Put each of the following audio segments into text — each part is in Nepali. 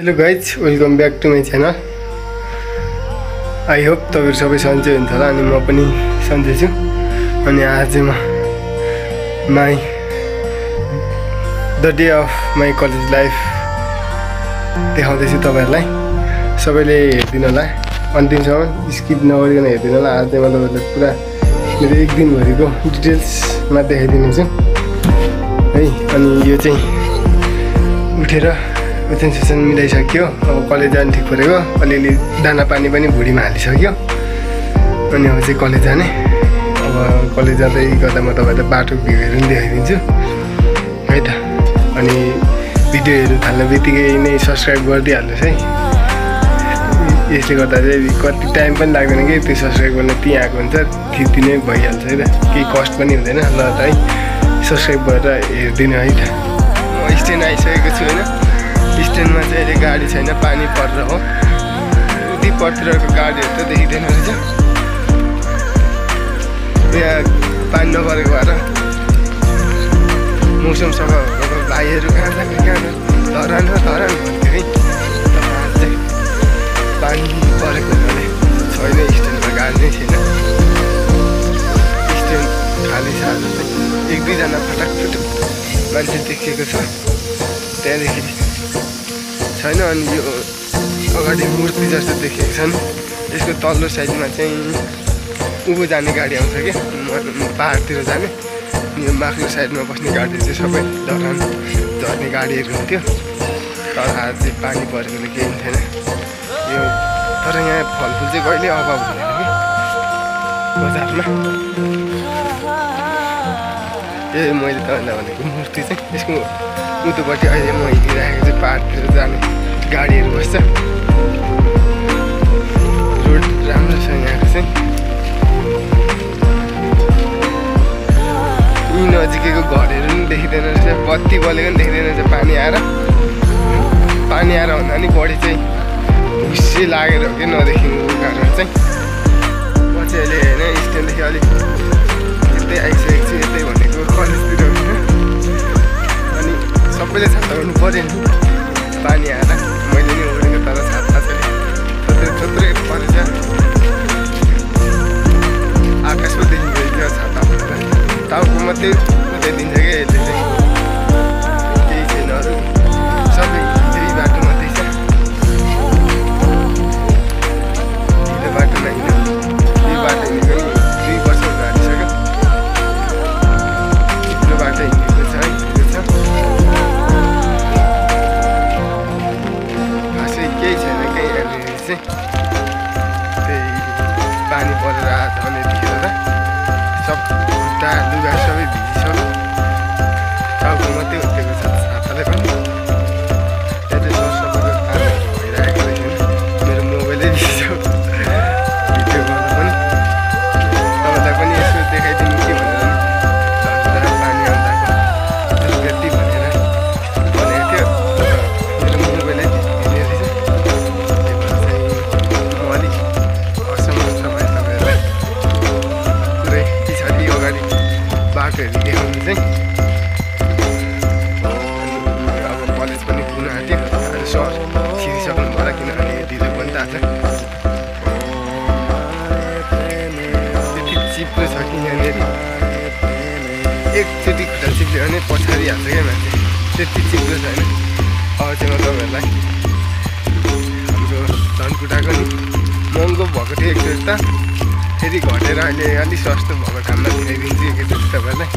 Hello guys welcome back to my channel I hope तपाईँहरू सबै सन्चै हुन्छ होला अनि म पनि सन्चै छु। अनि आज म my the day of my college life देखाउँदैछु तपाईँहरूलाई। सबैले हेरिदिनु होला। अन्तिमसम्म स्किप नगरिकन हेरिदिनु होला। आज म तपाईँहरूलाई पुरा मेरो एक दिनभरिको डिटेल्समा देखाइदिने छु है अनि यो चाहिँ उठेर ओछ्यान सोछ्यान मिलाइसक्यो। अब कलेज जानु ठिक परेको। अलिअलि दाना पानी पनि भुँडीमा हालिसक्यो। अनि अब चाहिँ कलेज जाने। अब कलेज जाँदै गर्दा म तपाईँलाई बाटो भ्यूहरू पनि देखाइदिन्छु। है त? अनि भिडियोहरू थाल्ने बित्तिकै नै सब्सक्राइब गरिदिइहाल्नुहोस् है। यसले गर्दा चाहिँ कति टाइम पनि लाग्दैन कि त्यो सब्सक्राइब गर्न त्यहीँ आएको हुन्छ। त्यति नै भइहाल्छ है त? केही कस्ट पनि हुँदैन। ल त है। सब्सक्राइब गरेर हेरिदिनु है त? म स्ट्यान्ड आइसकेको छु होइन? स्ट्यान्डमा चाहिँ अहिले गाडी छैन पानी परेर हो। उति पर्तिरको गाडीहरू त देखिँदैन रहेछ। यहाँ पानी नपरेको भएर मौसम सफा भएको भाइहरू कहाँ जाने कहाँ धरान धरान है। पानी परेको हुनाले छैन स्ट्यान्डमा गाडी नै छैन। स्ट्यान्ड खाली छ एक दुईजना फटाक फुटुक मान्छे देखिएको छ। त्यहाँदेखि छैन अनि यो अगाडि मूर्ति जस्तो देखेको छन्। यसको तल्लो साइडमा चाहिँ उँभो जाने गाडी आउँछ कि? पाहाडतिर जाने। यो माथिल्लो साइडमा बस्ने गाडी चाहिँ सबै धरान झर्ने गाडीहरू हुन्थ्यो। तर आज चाहिँ पानी परेकोले केही थिएन। यो तर यहाँ फलफुल चाहिँ कहिले अभाव हुँदैन कि? बजारमा। ए मैले तपाईँलाई भनेको मूर्ति चाहिँ यसको उँधोपट्टि अहिले म हिँडिराखेको चाहिँ पाहाडतिर बलेको पनि देखिँदैन रहेछ पानी आएर। पानी आएर भन्दा पनि बढी चाहिँ खुसी लागेर हो कि नदेखिनुको कारण चाहिँ। चाहिँ अहिले होइन स्ट्यान्डदेखि अलिक यतै आइसकेको छु यतै भनेको कलेजतिर होइन। अनि सबैले छाता गर्नु पऱ्यो नि। पानी आएर मैले नि ओढेको तर छाता चाहिँ थोत्रै थोत्रै परेछ। आकाश पो देखिँदैन छाता टाउको मात्रै तपाईँहरूलाई हाम्रो धनकुटाको नि महँगो भएको थियो एकचोटि त। फेरि घटेर अहिले अलिक सस्तो भएको ठाउँमा देखाइदिन्छु एकचोटि तपाईँलाई।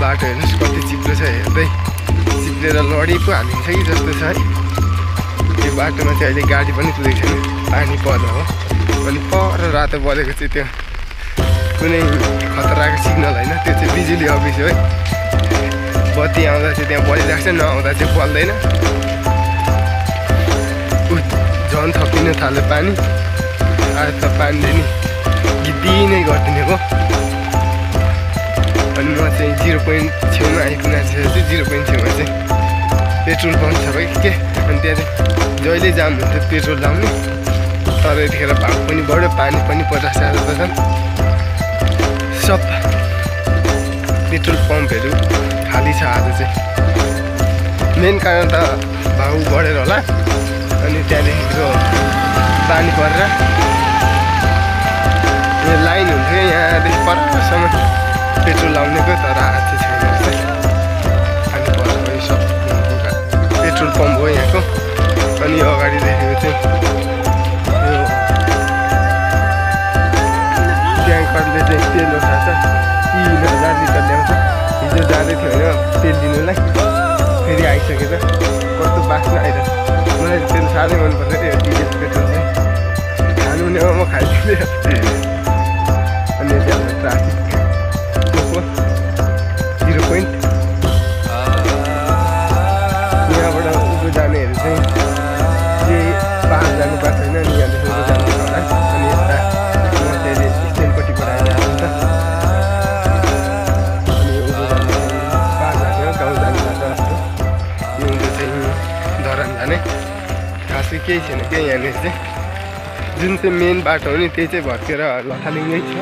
बाटो हेर्नुहोस् कति चिप्लो छ हेर्दै। चिप्लेर लडी पो हालिन्छ कि जस्तो छ है। त्यो बाटोमा चाहिँ अहिले गाडी पनि कुदेको छैन। पानी पर्दा हो। अनि पर रातो बलेको चाहिँ त्यो कुनै खतराको सिग्नल होइन। त्यो चाहिँ बिजुली अफिस हो है। बत्ती आउँदा चाहिँ त्यहाँ बलिरहेको छ नआउँदा चाहिँ बल्दैन झन् थपिन थाल्यो पानी आज त पानीले नि गिद्दी नै गरिदिने भयो अनि म चाहिँ जिरो पोइन्ट छेउमा आइपुगेको छु जिरो पोइन्ट छेउमा चाहिँ पेट्रोल पम्प छ कि के अनि त्यहाँ चाहिँ जहिले जाम हुन्थ्यो पेट्रोल लाउने तर यतिखेर भाउ पनि बढ्यो पानी पनि पचास हजार त छन् सब पेट्रोल पम्पहरू खाली छ आज चाहिँ। मेन कारण त भाउ बढेर होला। अनि त्यहाँदेखिको पानी परेर यो लाइन हुन्थ्यो यहाँदेखि परसम्म पेट्रोल लाउनेको तर आज चाहिँ छैन परेर यो सब। पेट्रोल पम्प हो यहाँको। अनि यो अगाडि देखेको चाहिँ ट्याङ्करले चाहिँ तेल उठाएको छ। तिन हजार लिटर ल्याउँछ। हिजो जाँदै थियो होइन तेल लिनुलाई फेरि आइसकेछ। कस्तो बाँच्न आइरहेछ मलाई तेल साह्रै मनपर्छ त्यो डिजेल पेट्रोल चाहिँ खानु हो म खाइदिँदै खासै केही छैन क्या यहाँनिर चाहिँ। जुन चाहिँ मेन बाटो हो नि त्यही चाहिँ भत्केर लथालिङ्गै छ।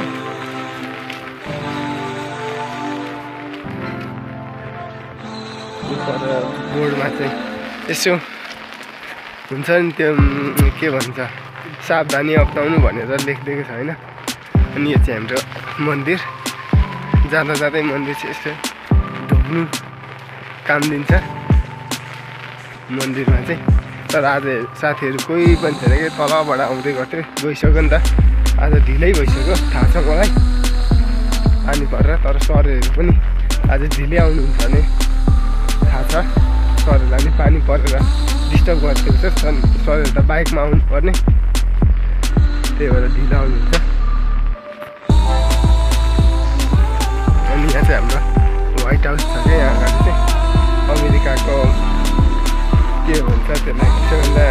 पर बोर्डमा चाहिँ यसो हुन्छ नि त्यो के भन्छ सावधानी अप्नाउनु भनेर लेखिदिएको छ होइन? अनि यो चाहिँ हाम्रो मन्दिर। जाँदा जाँदै मन्दिर चाहिँ यसो ढोग्नु काम दिन्छ। मन्दिरमा चाहिँ तर आज साथीहरू कोही पनि थिएन कि? तलबाट आउँदै गर्थ्यो गइसक्यो नि त। आज ढिलै भइसक्यो थाहा छ मलाई। पानी परेर तर सरहरू पनि आज ढिलै आउनुहुन्छ भने थाहा छ। सरहरूलाई नि पानी परेर डिस्टर्ब गर्थ्यो छ सरहरू त बाइकमा आउनु पर्ने त्यही भएर ढिलो आउनुहुन्छ। अनि यहाँ चाहिँ हाम्रो व्हाइट हाउस छ क्या यहाँ अगाडि चाहिँ। अमेरिकाको के भन्छ त्यसलाई सबैभन्दा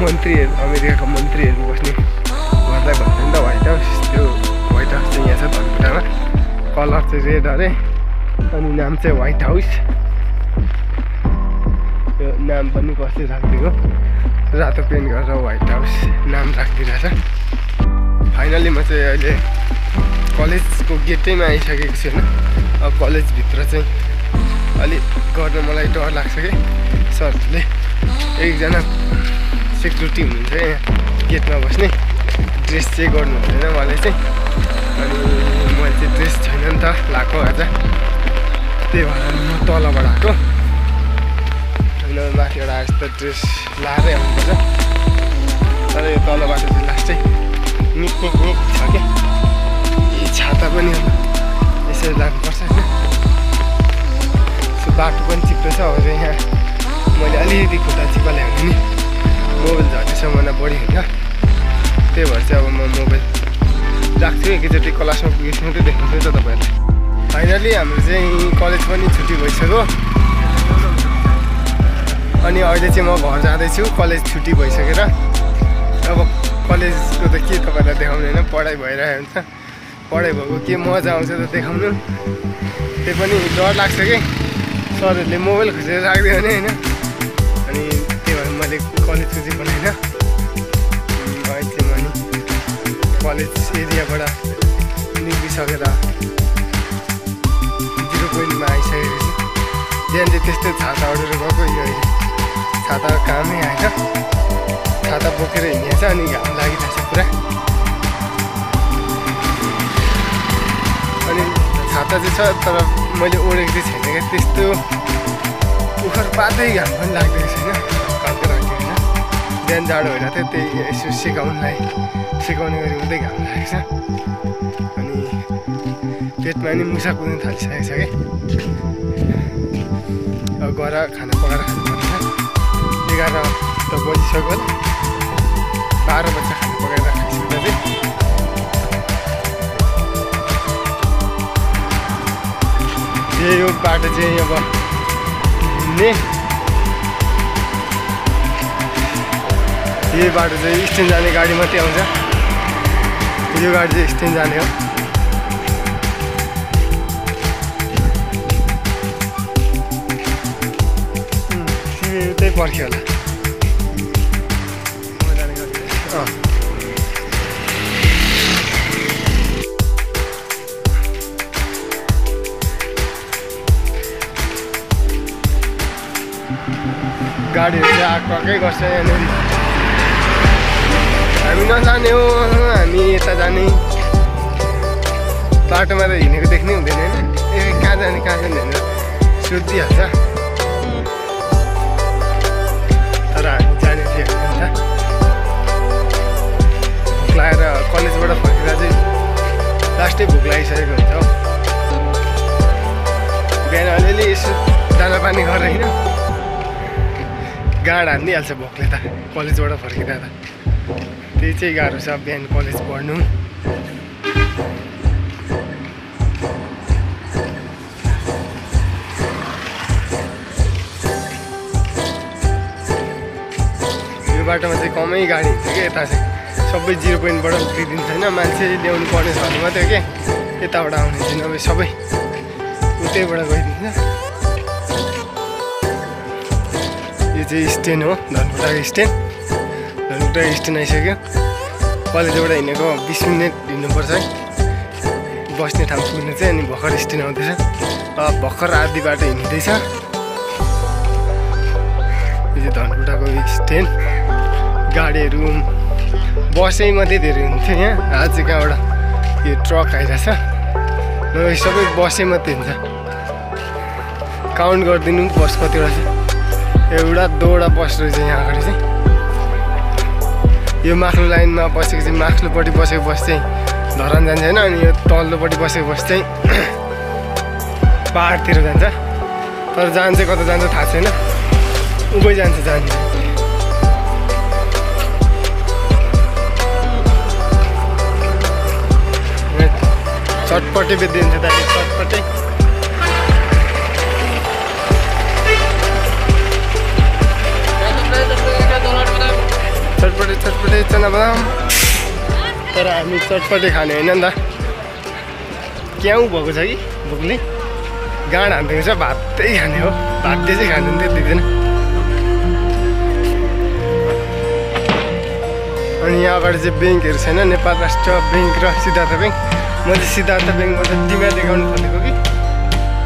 मन्त्रीहरू अमेरिकाको मन्त्रीहरू बस्ने गर्दा भन्छ नि त व्हाइट हाउस त्यो व्हाइट हाउस चाहिँ यहाँ छ धनकुटामा कलर चाहिँ रेड अरे अनि नाम चाहिँ व्हाइट हाउस यो नाम पनि कसले राखिदिएको रातो पेन्ट गरेर व्हाइट हाउस नाम राखिदिरहेछ फाइनली म चाहिँ अहिले कलेजको गेटैमा आइसकेको छु होइन अब कलेजभित्र चाहिँ अलिक गर्न मलाई डर लाग्छ कि? सरहरूले एकजना सेक्युरिटी हुनुहुन्छ यहाँ गेटमा बस्ने। ड्रेस चाहिँ गर्नु हुँदैन मलाई चाहिँ। अनि मैले चाहिँ ड्रेस छैन नि त लाएको आज। त्यही भएर म तलबाट आएको। होइन माथिबाट आएपछि त ड्रेस लाएरै आउनुपर्छ। तर यो तलबाट चाहिँ लास्टै निको छ क्या। छाता पनि यसरी लानुपर्छ होइन। बाटो पनि चिप्लो छ अब यहाँ। मैले अलिकति खुट्टा चिप्पा ल्याउने नि। मोबाइल झर्ने सम्भावना बढी हुन्छ त्यही भएर चाहिँ अब म मोबाइल राख्छु एकैचोटि क्लासमा पुगेपछि मात्रै देखाउँछु नि त तपाईँहरूलाई फाइनली हाम्रो चाहिँ कलेज पनि छुट्टी भइसक्यो। अनि अहिले चाहिँ म घर जाँदैछु कलेज छुट्टी भइसकेर। अब कलेजको त के तपाईँलाई देखाउनु होइन पढाइ भइरहेको हुन्छ। पढाइ भएको के मजा आउँछ त देखाउनु। त्यही पनि डर लाग्छ कि? सरहरूले मोबाइल खोजेर राखिदियो भने होइन? अनि त्यही भएर मैले कलेजको चाहिँ बनाइन अहिले चाहिँ म नि कलेज एरियाबाट निस्किसकेर जिरो पोइन्टमा आइसकेको छु बिहान चाहिँ त्यस्तै छाता ओढेर गएको यो अहिले। छाता कामै आएन। छाता बोकेर हिँडेको छ अनि घाम लागिरहेको छ पुरा। अनि छाता चाहिँ छ तर मैले ओढेको चाहिँ छैन क्या। त्यस्तो उखर पातै घाम पनि लाग्दैन छैन घरको राख्यो होइन। बिहान जाडो भइरहेको थियो त्यही यसो सिकाउनुलाई सिकाउने गरी मात्रै घाम लागेको छ। अनि पेटमा नि मुसा कुद्नु थालिसकेको छ कि अब गएर खाना पकाएर खानुपर्ने छ। एघार त बजिसक्यो होला। बाह्र बजी खाना पकाएर खाइसक्दा चाहिँ हो बाटो चाहिँ अब हिँड्ने यही बाटो चाहिँ स्ट्यान्ड जाने गाडी मात्रै आउँछ। यो गाडी चाहिँ स्ट्यान्ड जाने हो। उतै पर्ख्यो होला। गाडीहरू चाहिँ आएको आएकै गर्छ यहाँनिर हामी नजाने हो हामी यता जाने। बाटोमा त हिँडेको देख्नै हुँदैन होइन। ए कहाँ जाने कहाँ जाने भनेर सोधिहाल्छ तर हामी जाने थियो अन्त भोक लागेर कलेजबाट फर्किँदा चाहिँ लास्टै भोक लागिसकेको हुन्छ हौ। बिहान अलिअलि यसो दाना पानी गरेर होइन। गाड हानिदिइहाल्छ भोकले त कलेजबाट फर्किँदा त। त्यही चाहिँ गाह्रो छ बिहान कलेज पढ्नु। यो बाटोमा चाहिँ कमै गाडी हुन्छ कि यता चाहिँ। सबै जिरो पोइन्टबाट उक्लिदिन्छ होइन मान्छे ल्याउनु पर्ने छ मात्रै के यताबाट आउने चाहिँ नभए सबै उतैबाट गइदिन्छ। यो चाहिँ स्ट्यान्ड हो धनकुटाको स्ट्यान्ड धनकुटा स्ट्यान्ड आइसक्यो। कलेजबाट हिँडेको बिस मिनट हिँड्नुपर्छ है। बस्ने ठाउँ पुग्नु चाहिँ अनि भर्खर स्ट्यान्ड आउँदैछ। भर्खर आधी बाटो हिँड्दैछ। यो चाहिँ धनकुटाको स्ट्यान्ड गाडीहरू बसै मात्रै धेरै हुन्थ्यो यहाँ। आज चाहिँ कहाँबाट यो ट्रक आइरहेछ। नभए सबै बसै मात्रै हुन्छ। काउन्ट गरिदिनु बस कतिवटा छ। एउटा दुईवटा बस रहेछ यहाँ अगाडि चाहिँ। यो माथिल्लो लाइनमा बसेको चाहिँ माथिल्लोपट्टि बसेको बस चाहिँ धरान जान्छ होइन अनि यो तल्लोपट्टि बसेको बस चाहिँ पाहाडतिर जान्छ। तर जान्छ कता जान्छ थाहा छैन। उभै जान्छ जान्छ चटपटे बेचिदिन्छ दाजु चटपटे चटपटे। तर हामी चटपटे खाने होइन नि त। क्याउ भएको छ कि भोकले गाँड हानिदिएको छ भातै खाने हो। भातले चाहिँ खानु त्यो दिँदैन अनि यहाँ अगाडि चाहिँ ब्याङ्कहरू छैन नेपाल राष्ट्र ब्याङ्क र सिद्धार्थ ब्याङ्क। म चाहिँ सिद्धार्थ ब्याङ्कबाट डिम्या देखाउनु खोजेको कि?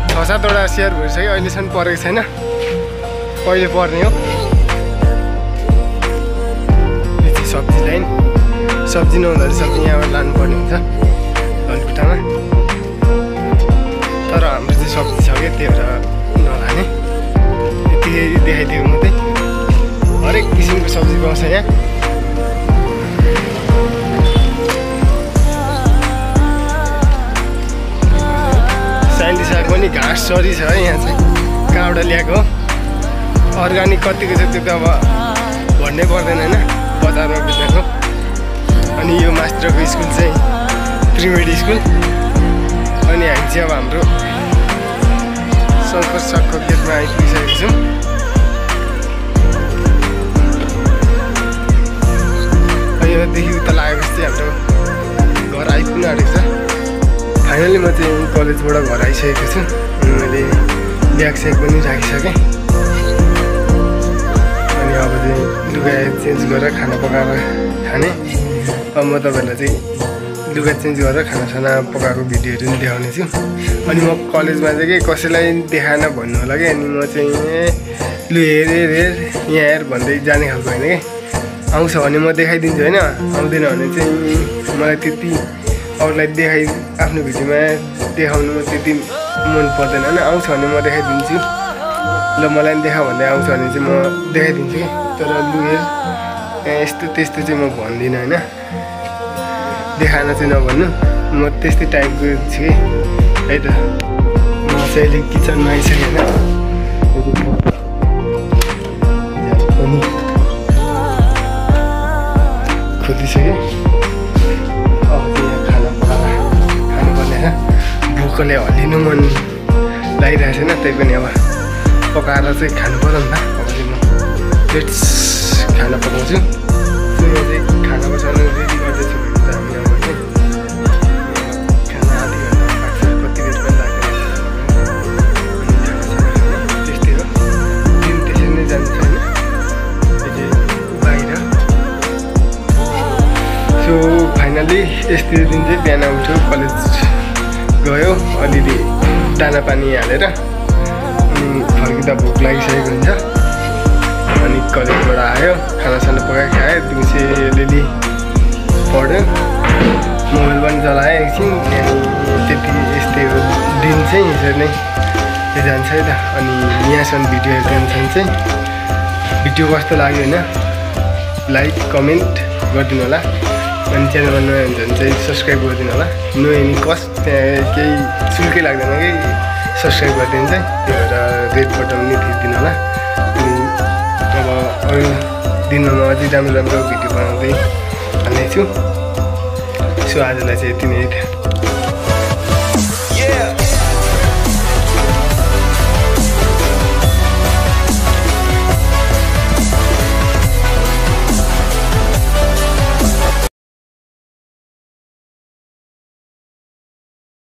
छ सातवटा सेयर भइसक्यो अहिलेसम्म परेको छैन। कहिले पर्ने हो। चाहिँ सब्जी लाइन। सब्जी नहुँदाखेरि सब्जी यहाँबाट लानुपर्ने हुन्छ। धनकुटामा तर हाम्रो चाहिँ सब्जी छ क्या त्यही भएर नलाने। यति देखाइदिएको मात्रै। हरेक किसिमको सब्जी पाउँछ यहाँ। साइन्टी साग पनि घाँस सरी छ है यहाँ चाहिँ। कहाँबाट ल्याएको। अर्ग्यानिक कतिको छ त्यो त अब भन्नै पर्दैन होइन। बजारमा बेचेको अनि यो मास्टरको स्कुल चाहिँ त्रिवेणी स्कुल। अनि हामी चाहिँ अब हाम्रो शङ्कर सकको गेटमा आइपुगिसकेको छौँ। योदेखि उता लागेपछि हाम्रो घर आइपुग्नु आँटेको छ। फाइनली म चाहिँ कलेजबाट घर आइसकेको छु। मैले ब्याग स्याग पनि राखिसकेँ अनि अब चाहिँ लुगा चेन्ज गरेर खाना पकाएर खाने। म तपाईँहरूलाई चाहिँ लुगा चेन्ज गरेर खानासाना पकाएको भिडियोहरू पनि देखाउने छु। अनि म कलेजमा चाहिँ के कसैलाई देखाएन भन्नु होला कि? अनि म चाहिँ लु हेर हेर हेर यहाँ हेर भन्दै जाने खालको होइन कि? आउँछ भने म देखाइदिन्छु होइन? आउँदैन भने चाहिँ मलाई त्यति अरूलाई देखाइ आफ्नो भिडियोमा देखाउनु त्यति मन पर्दैन होइन? आउँछ भने म देखाइदिन्छु। ल मलाई पनि देखा भन्दै आउँछ भने चाहिँ म देखाइदिन्छु कि? तर लु हेर यस्तो त्यस्तो चाहिँ म भन्दिनँ होइन? देखाएर चाहिँ नभन्नु म त्यस्तै टाइपको छु कि। है त। म चाहिँ अहिले किचनमा आइसकेँ होइन। खोलिसकेँ। खाना छ भोकले हल्लिनु मन लागिरहेको छैन त्यही पनि अब पकाएर चाहिँ खानु पऱ्यो नि त। अब प्लेट्स खाना पकाउँछु। खाना बसाउनु यस्तो दिन चाहिँ बिहान उठ्यो कलेज गयो अलिअलि दाना पानी हालेर अनि फर्किँदा भोक लागिसकेको हुन्छ। अनि कलेजबाट आयो खानासाना पकाएर खायो दिउँसो अलिअलि पढ्यो। मोबाइल पनि चलाएँ एकछिन त्यति यस्तै हो। दिन चाहिँ यसरी नै जान्छ है त। अनि यहाँसम्म भिडियो हेरिदिनु चाहिँ भिडियो कस्तो लाग्यो होइन लाइक कमेन्ट गरिदिनु होला। अनि च्यानलमा नयाँ हुन्छ भने चाहिँ सब्सक्राइब गरिदिनु होला नयाँ नि कस्ट त्यहाँ केही शुल्कै लाग्दैन कि सब्सक्राइब गरिदिनु चाहिँ त्यही भएर रेड बटन नि थिचिदिनु होला अनि अब अरू दिनमा म अझै राम्रो राम्रो भिडियो बनाउँदै हाल्नेछु सो आजलाई चाहिँ यति नै